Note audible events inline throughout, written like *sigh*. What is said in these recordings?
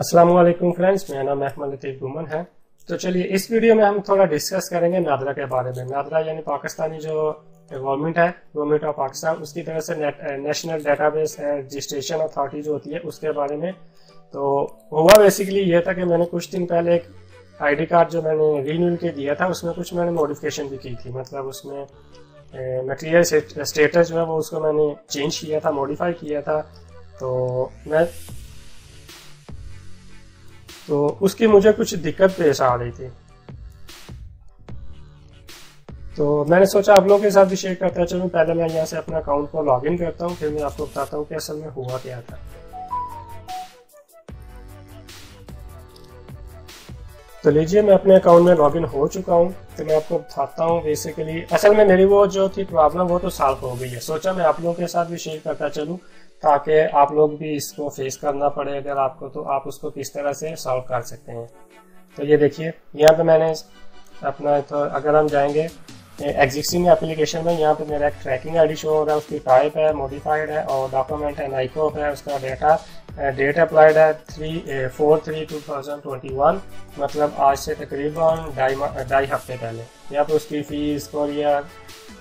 अस्सलाम वालेकुम फ्रेंड्स मेरा नाम अहमद लतीफ़ गुमन है। तो चलिए, इस वीडियो में हम थोड़ा डिस्कस करेंगे नादरा के बारे में। नादरा यानी पाकिस्तानी जो गवर्नमेंट है गवर्नमेंट ऑफ़ पाकिस्तान उसकी तरफ़ से नेशनल डेटाबेस रजिस्ट्रेशन अथॉरिटी जो होती है, उसके बारे में। तो हुआ बेसिकली ये था कि मैंने कुछ दिन पहले एक आईडी कार्ड जो मैंने रीन्यूल के दिया था, उसमें कुछ मैंने मॉडिफिकेशन भी की थी। मतलब उसमें मटेरियल स्टेटस जो है, वो उसको मैंने चेंज किया था मॉडिफाई किया था। तो मैं तो उसकी मुझे कुछ दिक्कत पेश आ रही थी। तो मैंने सोचा आप लोगों के साथ भी शेयर करता चलूँ। पहले मैं यहाँ से अपना अकाउंट को लॉगिन करता हूँ, फिर मैं आपको बताता हूँ कि असल में हुआ क्या था। तो लीजिए मैं अपने अकाउंट में लॉगिन हो चुका हूँ तो मैं आपको बताता हूँ बेसिकली असल में मेरी वो जो थी प्रॉब्लम वो तो सॉल्व हो गई है। सोचा मैं आप लोगों के साथ भी शेयर करता चलूँ ताकि आप लोग भी इसको फेस करना पड़े अगर आपको तो आप उसको किस तरह से सॉल्व कर सकते हैं। तो ये देखिए, यहाँ पे मैंने अपना तो अगर हम जाएँगे एग्जिस्टिंग एप्लीकेशन में यहाँ पे मेरा एक ट्रैकिंग आईडी शो हो रहा है, उसकी टाइप है मॉडिफाइड है, और डॉक्यूमेंट है नाइकोप है, उसका डेटा डेट अप्लाइड है three four three two thousand twenty one मतलब आज से तकरीबन ढाई ढाई हफ़्ते पहले। यहाँ पे उसकी फ़ीस कोरियर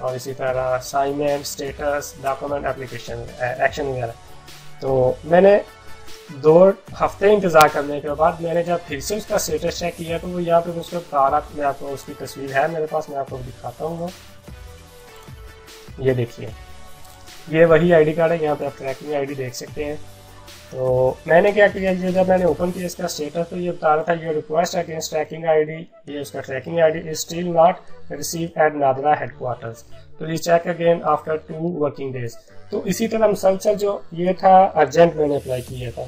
और इसी तरह assignment status document application action वगैरह तो मैंने दो हफ़्ते इंतज़ार करने के बाद मैंने जब फिर से उसका स्टेटस चेक किया तो वो यहाँ पे उसके तारा मैं आपको उसकी तस्वीर है, मेरे पास, मैं आपको दिखाता हूँ ये देखिए। ये वही आईडी कार्ड है, यहाँ पे आप ट्रैकिंग आईडी देख सकते हैं। तो मैंने क्या किया, ये जब मैंने ओपन किया इसका स्टेटस तो ये बता रहा था ये रिक्वेस्ट अगेंस्ट ट्रैकिंग आईडी ये उसका tracking ID is still not receive at NADRA headquarters तो ये check again after two working days तो इसी तरह मुसलसल जो ये था अर्जेंट मैंने अप्लाई किया था।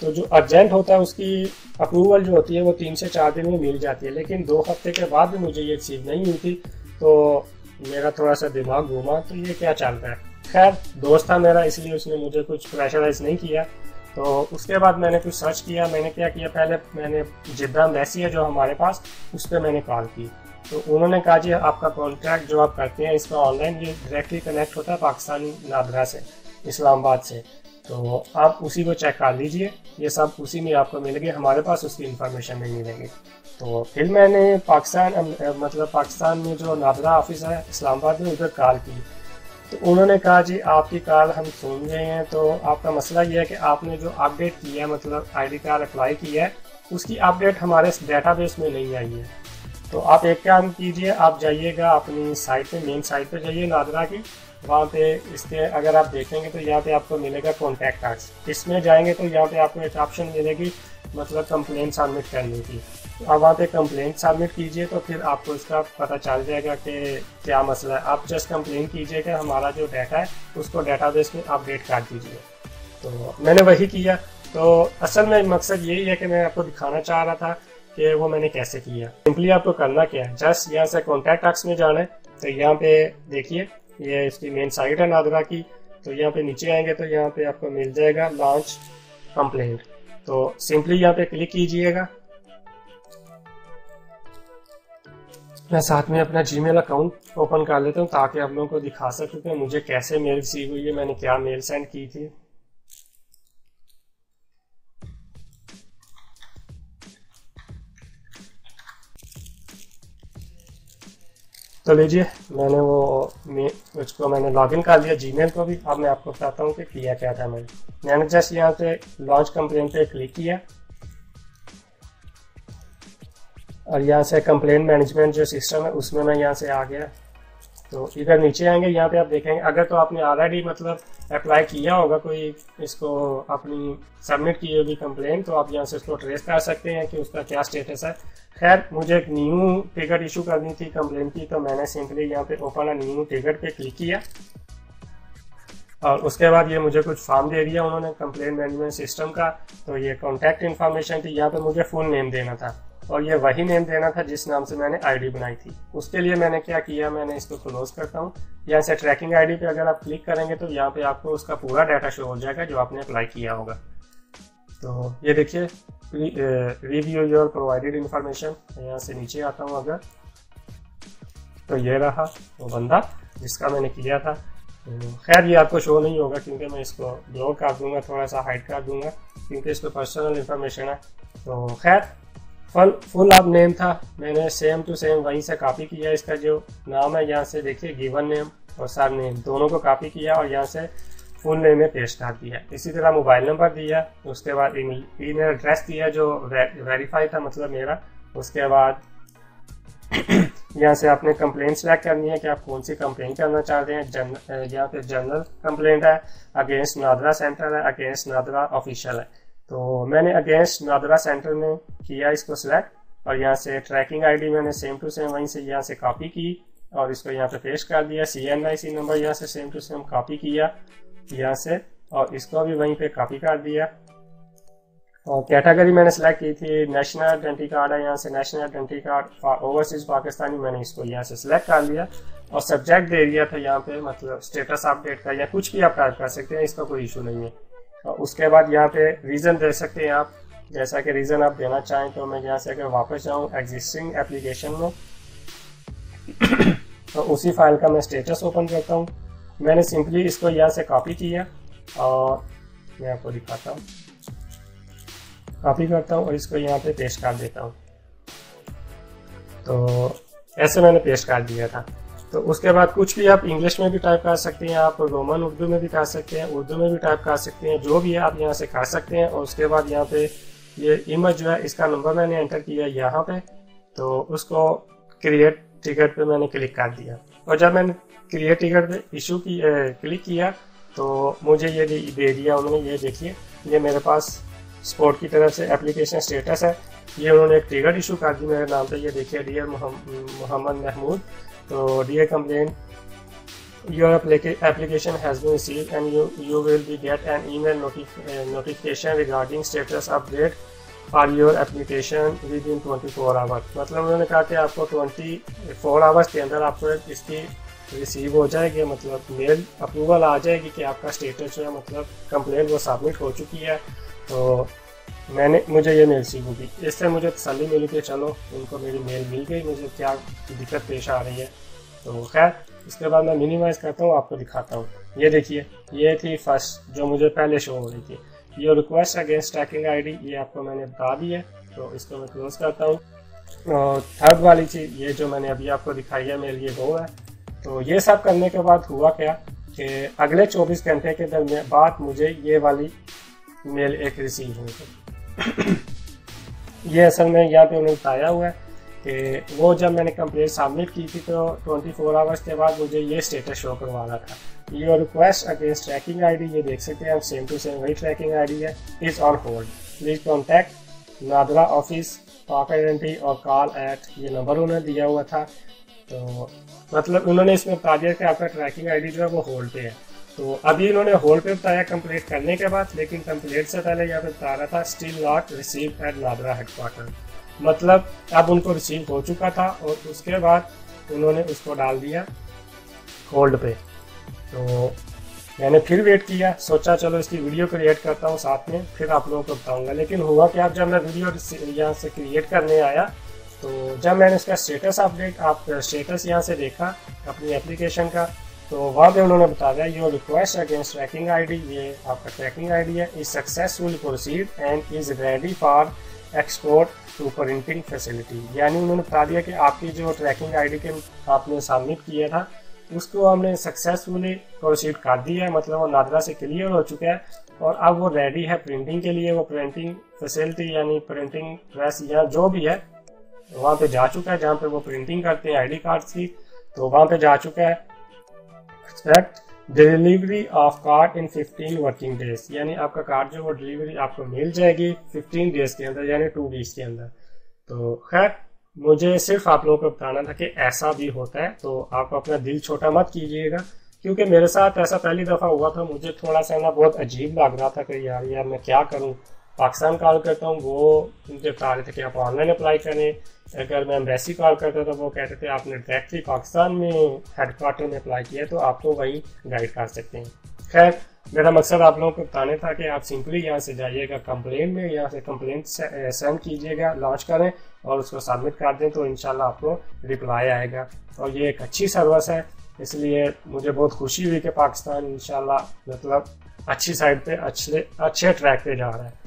तो जो अर्जेंट होता है, उसकी अप्रूवल जो होती है, वो तीन से चार दिन में मिल जाती है, लेकिन दो हफ़्ते के बाद भी मुझे ये चीज़ नहीं मिलती तो मेरा थोड़ा सा दिमाग घूमा तो ये क्या चल रहा है। खैर, दोस्त था मेरा, इसलिए उसने मुझे कुछ प्रेशराइज नहीं किया। तो उसके बाद मैंने कुछ सर्च किया, मैंने क्या किया पहले? मैंने जिद्दा मैसी है जो हमारे पास, उस पर मैंने कॉल की। तो उन्होंने कहा, जी, आपका कॉन्ट्रैक्ट जो आप करते हैं, इसका ऑनलाइन ये डायरेक्टली कनेक्ट होता है पाकिस्तान नादरा से, इस्लामाबाद से। तो आप उसी को चेक कर लीजिए, ये सब उसी में आपको मिलेगी, हमारे पास उसकी इन्फॉर्मेशन नहीं मिलेगी। तो फिर मैंने पाकिस्तान मतलब पाकिस्तान में जो नादरा ऑफ़िस है, इस्लामाबाद में, उधर कॉल की। तो उन्होंने कहा, जी, आपकी कार हम सुन रहे हैं। तो आपका मसला ये है कि आपने जो अपडेट किया है मतलब आईडी कार्ड अप्लाई किया है, उसकी अपडेट हमारे डेटाबेस में नहीं आई है। तो आप एक काम कीजिए, आप जाइएगा अपनी साइट पे मेन साइट पे जाइए नादरा की। वहाँ पे इसके, अगर आप देखेंगे तो यहाँ पे आपको मिलेगा कॉन्टैक्ट कार्ड्स इसमें जाएँगे तो यहाँ पे आपको एक ऑप्शन मिलेगी मतलब कंप्लेन सबमिट करने की। आप वहाँ पे कंप्लेंट सबमिट कीजिए तो फिर आपको इसका पता चल जाएगा कि क्या मसला है। आप जस्ट कंप्लेन कीजिए कि हमारा जो डाटा है, उसको डेटाबेस में अपडेट कर दीजिए। तो मैंने वही किया। तो असल में मकसद यही है कि मैं आपको दिखाना चाह रहा था कि वो मैंने कैसे किया। सिंपली आपको करना क्या है? जस्ट यहाँ से कॉन्टैक्ट टैक्स में जाना है। तो यहाँ पे देखिए, ये इसकी मेन साइट है नादरा की। तो यहाँ पे नीचे आएँगे तो यहाँ पे आपको मिल जाएगा लॉन्च कंप्लेंट तो सिंपली यहाँ पे क्लिक कीजिएगा। मैं साथ में अपना जीमेल अकाउंट ओपन कर लेता हूँ ताकि आप लोगों को दिखा सकूँ कि मुझे कैसे मेल रिसीव हुई है, मैंने क्या मेल सेंड की थी। तो लीजिए, मैंने वो उसको मैंने लॉगिन कर लिया जीमेल को भी। अब मैं आपको बताता हूँ कि किया क्या था मैंने मैंने जस्ट यहाँ से लॉन्च कंप्लेन पे क्लिक किया। और यहाँ से कंप्लेन मैनेजमेंट जो सिस्टम है, उसमें मैं यहाँ से आ गया। तो इधर नीचे आएँगे, यहाँ पे आप देखेंगे। अगर तो आपने ऑलरेडी मतलब अप्लाई किया होगा कोई इसको अपनी सबमिट की होगी कंप्लेन तो आप यहाँ से उसको ट्रेस कर सकते हैं कि उसका क्या स्टेटस है। खैर, मुझे एक न्यू टिकट इशू करनी थी कंप्लेन की तो मैंने सिंपली यहाँ पे ओपन न्यू टिकट पे क्लिक किया। और उसके बाद ये मुझे कुछ फॉर्म दे दिया उन्होंने कंप्लेन मैनेजमेंट सिस्टम का। तो ये कॉन्टैक्ट इन्फॉर्मेशन थी, यहाँ पे मुझे फुल नेम देना था। और ये वही नेम देना था जिस नाम से मैंने आईडी बनाई थी। उसके लिए मैंने क्या किया, मैंने इसको क्लोज करता हूँ। यहाँ से ट्रैकिंग आईडी पे अगर आप क्लिक करेंगे तो यहाँ पे आपको उसका पूरा डाटा शो हो जाएगा जो आपने अप्लाई किया होगा। तो ये देखिए रिव्यू योर प्रोवाइडेड इंफॉर्मेशन यहाँ से नीचे आता हूँ अगर। तो ये रहा वो बंदा जिसका मैंने किया था। तो खैर, ये आपको शो नहीं होगा क्योंकि मैं इसको ब्लॉक कर दूँगा, थोड़ा सा हाइड कर दूँगा क्योंकि इस पर पर्सनल इन्फॉर्मेशन है। तो खैर फल फुल आप नेम था। मैंने सेम टू सेम वहीं से कॉपी किया इसका जो नाम है यहाँ से देखिए गिवन नेम और सर नेम दोनों को कॉपी किया और यहाँ से फुल नेम में पेस्ट कर दिया। इसी तरह मोबाइल नंबर दिया उसके बाद ईमेल एड्रेस दिया जो वे, वेरीफाई था मतलब मेरा। उसके बाद *clears throat* यहाँ से आपने कंप्लेन सेलेक्ट करनी है कि आप कौन सी कंप्लेन करना चाहते हैं। जन यहाँ पे जनरल कंप्लेंट है अगेंस्ट नादरा सेंटर है अगेंस्ट नादरा ऑफिशियल है। तो मैंने अगेंस्ट नादरा सेंटर में किया इसको सिलेक्ट और यहाँ से ट्रैकिंग आईडी मैंने सेम टू सेम वहीं से यहाँ से कॉपी की और इसको यहाँ पे पेश कर दिया। सी एन आई सी नंबर यहाँ से सेम टू सेम कॉपी किया, यहाँ से और इसको भी वहीं पे कॉपी कर दिया। और कैटेगरी मैंने सेलेक्ट की थी नेशनल आइडेंटी कार्ड है, यहाँ से national identity card overseas Pakistani मैंने इसको यहाँ से सिलेक्ट कर लिया और सब्जेक्ट दे दिया था यहाँ पे मतलब स्टेटस अपडेट का या कुछ भी आप टाइप कर सकते हैं, इसका कोई इशू नहीं है। उसके बाद यहाँ पे रीज़न दे सकते हैं आप। जैसा कि रीज़न आप देना चाहें तो मैं यहाँ से अगर वापस जाऊँ एग्जिस्टिंग एप्लीकेशन में *coughs* तो उसी फ़ाइल का मैं स्टेटस ओपन करता हूँ। मैंने सिंपली इसको यहाँ से कॉपी किया और मैं आपको दिखाता हूँ। कॉपी करता हूँ और इसको यहाँ पे पेस्ट कर देता हूँ। तो ऐसे मैंने पेस्ट कर दिया था। तो उसके बाद कुछ भी आप इंग्लिश में भी टाइप कर सकते हैं, आप रोमन उर्दू में भी कर सकते हैं उर्दू में भी टाइप कर सकते हैं, जो भी है आप यहाँ से कर सकते हैं, और उसके बाद यहाँ पे ये इमेज जो है, इसका नंबर मैंने एंटर किया यहाँ पे तो उसको क्रिएट टिकट पे मैंने क्लिक कर दिया। और जब मैंने क्रिएट टिकट पे इशू की क्लिक किया तो मुझे ये दे दिया उन्होंने, ये देखिए, ये मेरे पास स्पोर्ट की तरफ़ से एप्लीकेशन स्टेटस है। ये उन्होंने एक टिकट इशू कर दी मेरे नाम पे, ये देखिए डियर मोहम्मद महमूद तो D A complain your application has been receive and you you will be get an E notification regarding status update for your application within twenty four hours मतलब उन्होंने कहा कि आपको ट्वेंटी फोर आवर्स के अंदर आपको इसकी रिसीव हो जाएगी मतलब मेल अप्रूवल आ जाएगी कि आपका स्टेटस जो है मतलब कंप्लेन वो सबमिट हो चुकी है। तो मैंने, मुझे ये मेल सी होगी। इससे मुझे तसली मिली कि चलो उनको मेरी मेल मिल गई, मुझे क्या दिक्कत पेश आ रही है। तो खैर, इसके बाद मैं मिनिमाइज़ करता हूँ, आपको दिखाता हूँ। ये देखिए, ये थी फ़र्स्ट जो मुझे पहले शो हो रही थी। ये रिक्वेस्ट अगेंस्ट ट्रैकिंग आईडी ये आपको मैंने बता दी है तो इसको मैं क्लोज करता हूँ। और थर्ड वाली चीज़, ये जो मैंने अभी आपको दिखाई है, मेरे लिए वो है। तो ये सब करने के बाद हुआ क्या कि अगले 24 घंटे के दरमियान बाद मुझे ये वाली मेल एक रिसीव हुई थी। *coughs* ये असल में यहाँ पे उन्होंने बताया हुआ है कि वो जब मैंने कंप्लेंट सबमिट की थी तो 24 फोर आवर्स के बाद मुझे ये स्टेटस शो करवाना था। Your request against tracking ID ये देख सकते हैं आप सेम टू सेम वही ट्रैकिंग आईडी है। Is on hold please contact NADRA office Pak identity और कॉल एट ये नंबर उन्होंने दिया हुआ था। तो मतलब उन्होंने इसमें बता दिया कि आपका ट्रैकिंग आईडी जो है वो होल्ड पे है। तो अभी इन्होंने होल्ड पे बताया कंप्लीट करने के बाद, लेकिन कंप्लीट से पहले यहाँ पे बता रहा था still not receive at NADRA headquarter मतलब अब उनको रिसीव हो चुका था और उसके बाद उन्होंने उसको डाल दिया होल्ड पे। तो मैंने फिर वेट किया, सोचा चलो इसकी वीडियो क्रिएट करता हूँ साथ में, फिर आप लोगों को बताऊँगा। लेकिन हुआ कि अब जब मैं वीडियो यहाँ से क्रिएट करने आया तो जब मैंने इसका स्टेटस अपडेट आप स्टेटस यहाँ से देखा, अपनी एप्लीकेशन का तो वहाँ पे उन्होंने बता दिया your request against tracking ID ये आपका ट्रैकिंग आईडी है is successful proceed and is ready for export to printing facility यानी उन्होंने बता दिया कि आपकी जो ट्रैकिंग आईडी के आपने सबमिट किया था, उसको हमने सक्सेसफुली प्रोसीड कर दिया है मतलब वो नादरा से क्लियर हो चुका है और अब वो रेडी है प्रिंटिंग के लिए, वो प्रिंटिंग फैसिलिटी यानी प्रिंटिंग प्रेस या जो भी है, वहाँ पे जा चुका है, जहाँ पे वो प्रिंटिंग करते हैं आईडी कार्ड की तो वहाँ पे जा चुका है। Expect delivery of card in 15 working days यानी आपका कार्ड जो वो डिलीवरी आपको मिल जाएगी 15 डेज़ के अंदर, यानी टू वीक्स के अंदर। तो खैर, मुझे सिर्फ़ आप लोगों को बताना था कि ऐसा भी होता है तो आप अपना दिल छोटा मत कीजिएगा, क्योंकि मेरे साथ ऐसा पहली दफ़ा हुआ था, मुझे थोड़ा सा ना बहुत अजीब लग रहा था कि यार यार मैं क्या करूँ? पाकिस्तान कॉल करता हूँ, वो मुझे बता रहे थे कि आप ऑनलाइन अप्लाई करें। अगर मैं एम्बेसी कॉल करता तो वो कहते थे, आपने डायरेक्टली पाकिस्तान में हेडक्वार्टर में अप्लाई किया तो आपको वही गाइड कर सकते हैं। खैर, मेरा मकसद आप लोगों को बताने था कि आप सिंपली यहाँ से जाइएगा कंप्लेन में यहाँ से कंप्लेन सेंड कीजिएगा लॉन्च करें और उसको सबमिट कर दें तो इनशाला आपको रिप्लाई आएगा। और ये एक अच्छी सर्विस है, इसलिए मुझे बहुत खुशी हुई कि पाकिस्तान इन मतलब अच्छी साइड पे अच्छे अच्छे ट्रैक पे जा रहा है।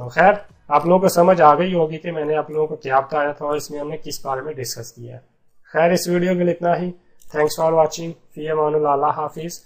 तो खैर, आप लोगों को समझ आ गई होगी कि मैंने आप लोगों को क्या बताया था और इसमें हमने किस बारे में डिस्कस किया है। खैर, इस वीडियो के लिए इतना ही। थैंक्स फॉर वॉचिंग फ़ी अमान हाफिज़